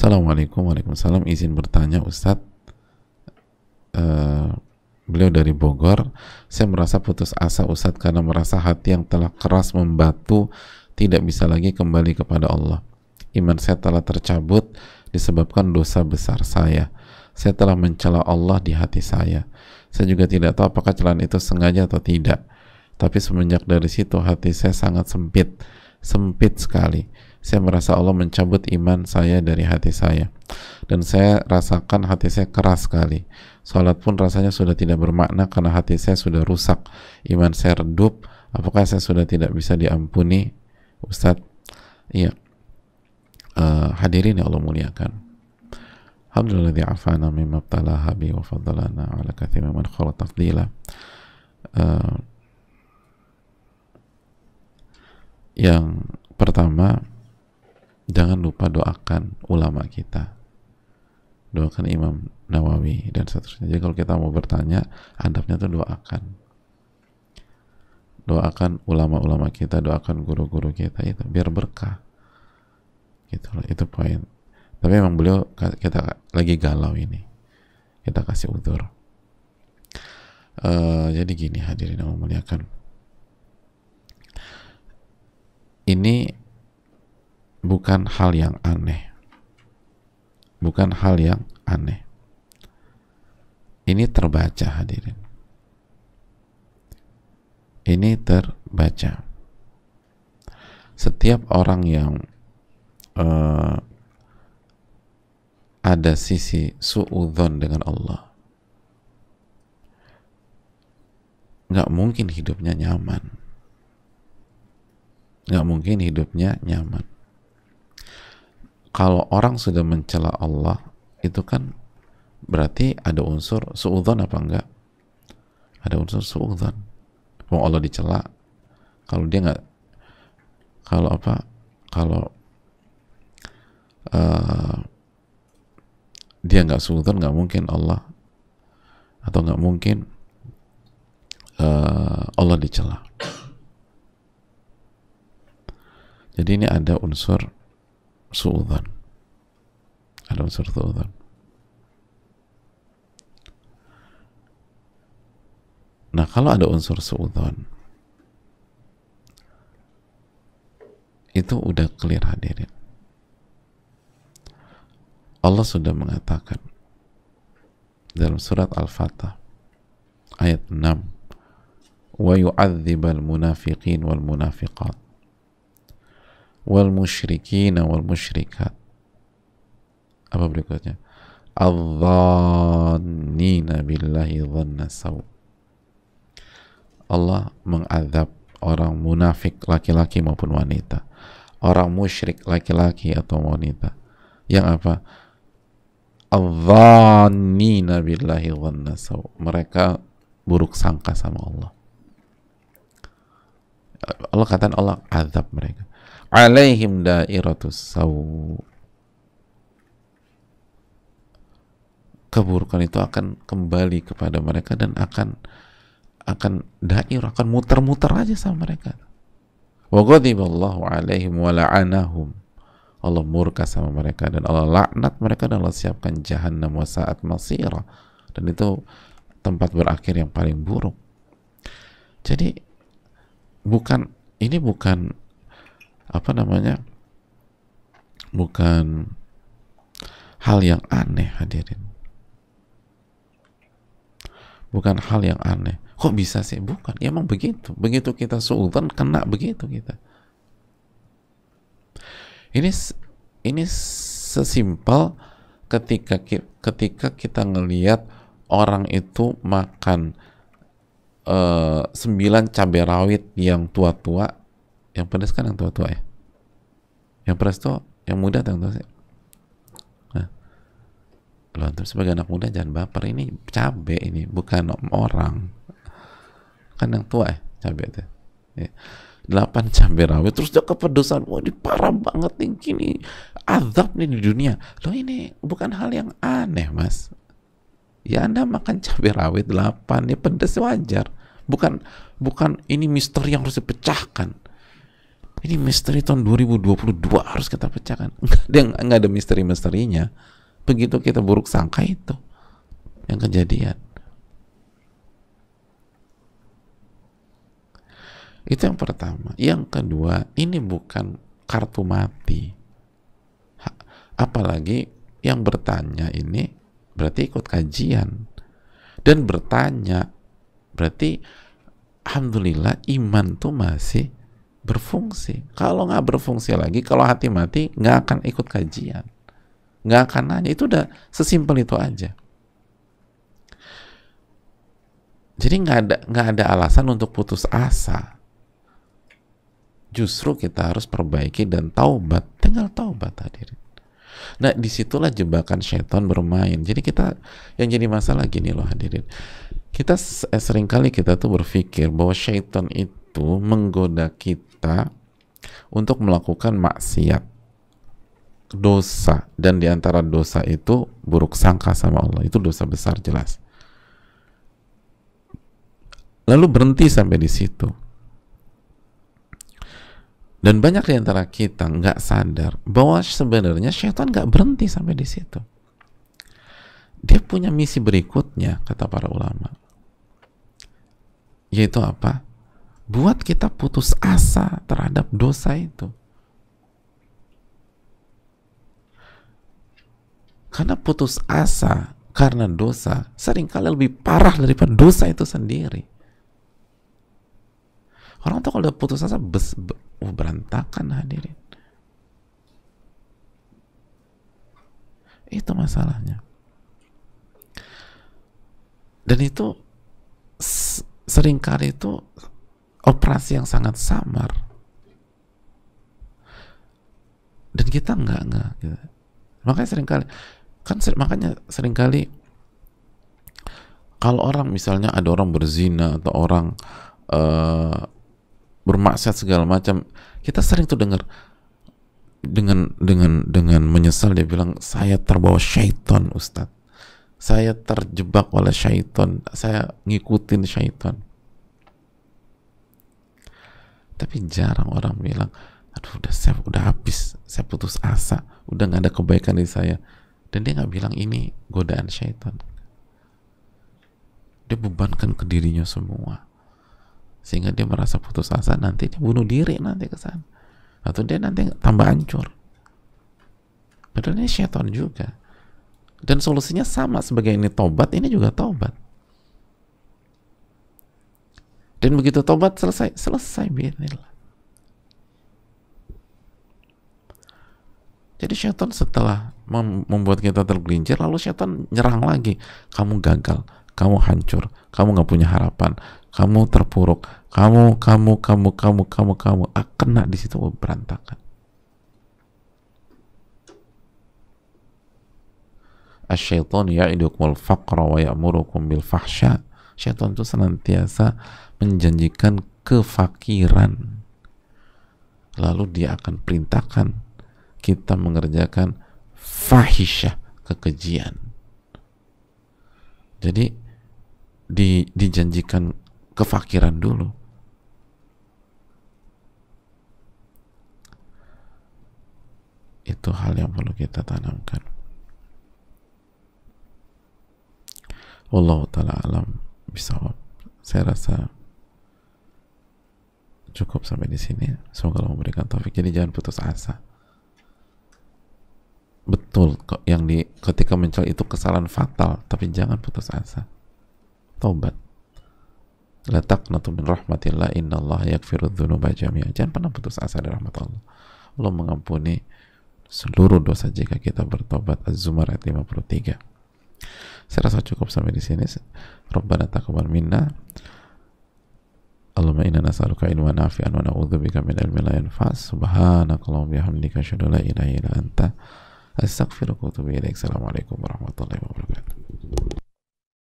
Assalamualaikum Waalaikumsalam izin bertanya Ustadz. Uh, beliau dari Bogor. Saya merasa putus asa Ustadz karena merasa hati yang telah keras membatu tidak bisa lagi kembali kepada Allah. Iman saya telah tercabut disebabkan dosa besar saya. Saya telah mencela Allah di hati saya. Saya juga tidak tahu apakah celaan itu sengaja atau tidak. Tapi semenjak dari situ hati saya sangat sempit. Sempit sekali saya merasa Allah mencabut iman saya dari hati saya. Dan saya rasakan hati saya keras sekali. Salat pun rasanya sudah tidak bermakna karena hati saya sudah rusak. Iman saya redup. Apakah saya sudah tidak bisa diampuni Ustadz? Iya. Uh, hadirin yang Allah muliakan. Alhamdulillah afana mimma btalaha bi wa fadlana ala man tafdila. Uh, yang pertama jangan lupa doakan ulama kita. Doakan Imam Nawawi dan seterusnya. Jadi kalau kita mau bertanya adabnya itu doakan. Doakan ulama-ulama kita doakan guru-guru kita itu biar berkah. Gitu loh itu poin. Tapi emang beliau kita lagi galau ini. Kita kasih udur. Uh, jadi gini hadirin yang memuliakan. Ini bukan hal yang aneh. Bukan hal yang aneh. Ini terbaca hadirin. Ini terbaca. Setiap orang yang uh, ada sisi suudon dengan Allah, nggak mungkin hidupnya nyaman. Nggak mungkin hidupnya nyaman kalau orang sudah mencela Allah itu kan berarti ada unsur suudzon apa enggak? Ada unsur suudzon. Mau Allah dicela kalau dia nggak kalau apa? Kalau uh, dia nggak suudzon nggak mungkin Allah atau nggak mungkin uh, Allah dicela. Jadi ini ada unsur suudzon ada unsur suudzon nah kalau ada unsur suudzon itu udah clear hadirin Allah sudah mengatakan dalam surat Al-Fatah ayat 6 wa yu'adzibal munafiqin wal munafiqat wal musyrikin wal musyrikat. Apa berikutnya? Adzannina billahi dhanna saw. Allah mengadab orang munafik laki-laki maupun wanita. Orang musyrik laki-laki atau wanita. Yang apa? Adzannina billahi dhanna saw. Mereka buruk sangka sama Allah. Allah katakan Allah azab mereka alaihim dairatus saw keburukan itu akan kembali kepada mereka dan akan akan dair akan muter-muter aja sama mereka. Wa ghadiballahu alaihim wa la'anahum. Allah murka sama mereka dan Allah laknat mereka dan Allah siapkan jahannam wa sa'at masira. Dan itu tempat berakhir yang paling buruk. Jadi bukan ini bukan apa namanya bukan hal yang aneh hadirin. Bukan hal yang aneh. Kok bisa sih? Bukan. Ya emang begitu. Begitu kita sultan kena begitu kita. Ini ini sesimpel ketika ketika kita ngelihat orang itu makan uh, sembilan cabai rawit yang tua-tua yang pedas kan yang tua-tua ya? Yang pedas tuh yang muda atau yang tua sih? Nah lo antum sebagai anak muda jangan baper. Ini cabe ini bukan orang. Kan yang tua ya cabe itu ya. delapan cabai rawit terus dia kepedesan wah ini parah banget nih gini. Azab nih di dunia. Lo ini bukan hal yang aneh mas. Ya anda makan cabai rawit delapan ya pedes wajar. Bukan bukan ini misteri yang harus dipecahkan ini misteri tahun 2022 harus kita pecahkan. Nggak ada, ada misteri-misterinya. Begitu kita buruk sangka itu yang kejadian. Itu yang pertama. Yang kedua ini bukan kartu mati. Apalagi yang bertanya ini berarti ikut kajian. Dan bertanya berarti alhamdulillah iman tuh masih berfungsi. Kalau nggak berfungsi lagi, kalau hati mati, nggak akan ikut kajian, nggak akan nanya. Itu udah sesimpel itu aja. Jadi nggak ada nggak ada alasan untuk putus asa. Justru kita harus perbaiki dan taubat. Tinggal taubat hadirin. Nah di situlah jebakan setan bermain. Jadi kita yang jadi masalah gini loh hadirin. Kita sering kali kita tuh berpikir bahwa syaitan itu menggoda kita untuk melakukan maksiat. Dosa. Dan di antara dosa itu buruk sangka sama Allah. Itu dosa besar jelas. Lalu berhenti sampai di situ. Dan banyak di antara kita nggak sadar bahwa sebenarnya syaitan nggak berhenti sampai di situ. Dia punya misi berikutnya kata para ulama. Yaitu apa buat kita putus asa terhadap dosa itu. Karena putus asa karena dosa sering kali lebih parah daripada dosa itu sendiri. Orang tuh kalau udah putus asa bes, be, oh, berantakan hadirin. Itu masalahnya. Dan itu sering kali itu operasi yang sangat samar. Dan kita enggak enggak gitu. makanya sering kali kan ser, makanya sering kali kalau orang misalnya ada orang berzina atau orang uh, bermaksiat segala macam kita sering tuh dengar dengan dengan dengan menyesal dia bilang saya terbawa syaitan Ustadz. Saya terjebak oleh syaitan. Saya ngikutin syaitan tapi jarang orang bilang aduh udah saya udah habis saya putus asa udah nggak ada kebaikan di saya. Dan dia nggak bilang ini godaan syaitan. Dia bebankan ke dirinya semua sehingga dia merasa putus asa. Nanti dia bunuh diri nanti ke sana atau dia nanti tambah hancur. Padahal ini syaitan juga. Dan solusinya sama sebagai ini tobat ini juga tobat dan begitu tobat selesai, selesai bismillah. Jadi syaitan setelah membuat kita tergelincir, lalu syaitan nyerang lagi. Kamu gagal, kamu hancur, kamu nggak punya harapan, kamu terpuruk, kamu, kamu, kamu, kamu, kamu, kamu, ah, kena di situ berantakan. Asyaitan ya'idukumul faqra wa ya'murukum bil fahsya. Syaitan itu senantiasa menjanjikan kefakiran. Lalu dia akan perintahkan kita mengerjakan fahisyah kekejian. Jadi di, dijanjikan kefakiran dulu. Itu hal yang perlu kita tanamkan. Allah taala alam bisa saya rasa cukup sampai di sini. Semoga Allah memberikan taufik. Jadi jangan putus asa. Betul kok yang di ketika mencari itu kesalahan fatal, tapi jangan putus asa. Tobat. La taqnatu min rahmatillah innallaha yaghfiru dzunuba jami'a. Jangan pernah putus asa dari rahmat Allah. Allah mengampuni seluruh dosa jika kita bertobat. Az-Zumar ayat 53. Saya rasa cukup sampai di sini. Rabbana taqabbal minna. Allahumma inna nas'aluka ilman nafi'an wa na'udzubika min ilmin la yanfa' subhanakallahumma bihamdika asyhadu an la ilaha illa anta astaghfiruka wa atubu ilaik assalamualaikum warahmatullahi wabarakatuh